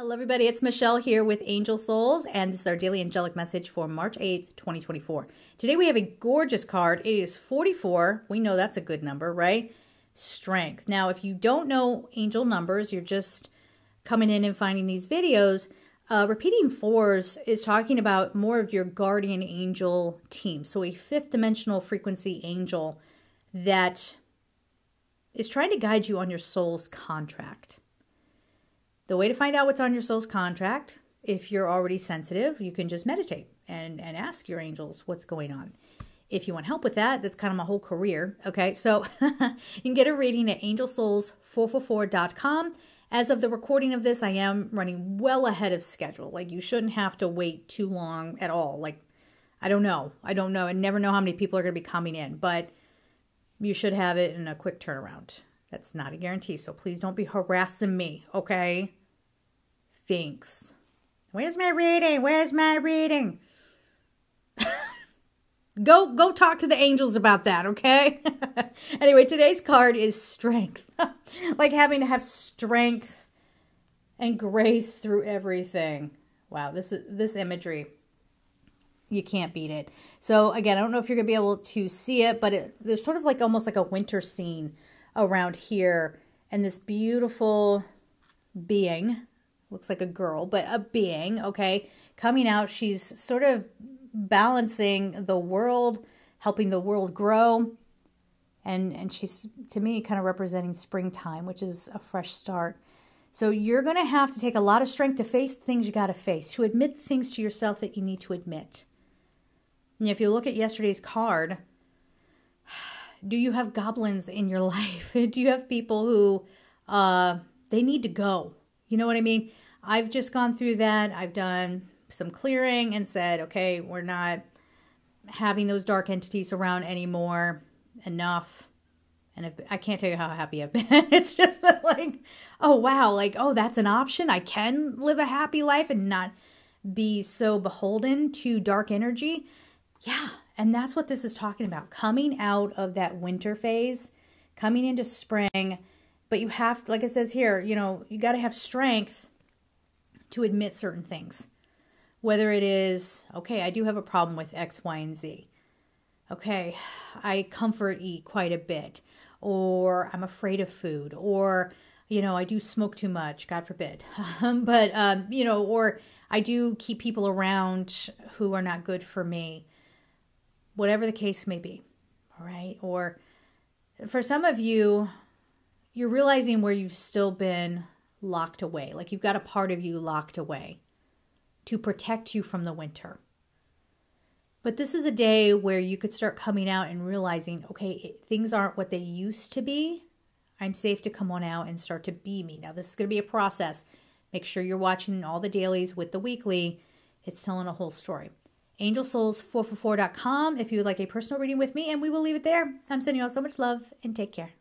Hello, everybody. It's Michelle here with Angel Souls, and this is our daily angelic message for March 8th, 2024. Today we have a gorgeous card. It is 44. We know that's a good number, right? Strength. Now, if you don't know angel numbers, you're just coming in and finding these videos. Uh, repeating fours is talking about more of your guardian angel team. So, a fifth dimensional frequency angel that is trying to guide you on your soul's contract. The way to find out what's on your soul's contract, if you're already sensitive, you can just meditate and, and ask your angels what's going on. If you want help with that, that's kind of my whole career. Okay, so you can get a reading at angelsouls444.com. As of the recording of this, I am running well ahead of schedule. Like, you shouldn't have to wait too long at all. Like, I don't know. I don't know. I never know how many people are going to be coming in, but you should have it in a quick turnaround. That's not a guarantee. So please don't be harassing me, okay? Thinks. Where's my reading? Where's my reading? go go talk to the angels about that, okay? anyway, today's card is strength. like having to have strength and grace through everything. Wow, this is this imagery you can't beat it. So again, I don't know if you're gonna be able to see it, but it, there's sort of like almost like a winter scene around here, and this beautiful being looks like a girl, but a being, okay, coming out. She's sort of balancing the world, helping the world grow. And and she's to me kind of representing springtime, which is a fresh start. So you're going to have to take a lot of strength to face the things you got to face, to admit things to yourself that you need to admit. And if you look at yesterday's card, do you have goblins in your life? do you have people who uh, they need to go? You know what I mean? I've just gone through that. I've done some clearing and said, okay, we're not having those dark entities around anymore. Enough. And I've, I can't tell you how happy I've been. it's just been like, oh, wow, like, oh, that's an option. I can live a happy life and not be so beholden to dark energy. Yeah. And that's what this is talking about coming out of that winter phase, coming into spring. But you have, like it says here, you know, you got to have strength to admit certain things. Whether it is, okay, I do have a problem with X, Y, and Z. Okay, I comfort eat quite a bit, or I'm afraid of food, or, you know, I do smoke too much, God forbid. but, um, you know, or I do keep people around who are not good for me, whatever the case may be. All right. Or for some of you, you're realizing where you've still been locked away. Like you've got a part of you locked away to protect you from the winter. But this is a day where you could start coming out and realizing, okay, things aren't what they used to be. I'm safe to come on out and start to be me. Now, this is going to be a process. Make sure you're watching all the dailies with the weekly. It's telling a whole story. AngelSouls444.com if you would like a personal reading with me, and we will leave it there. I'm sending you all so much love and take care.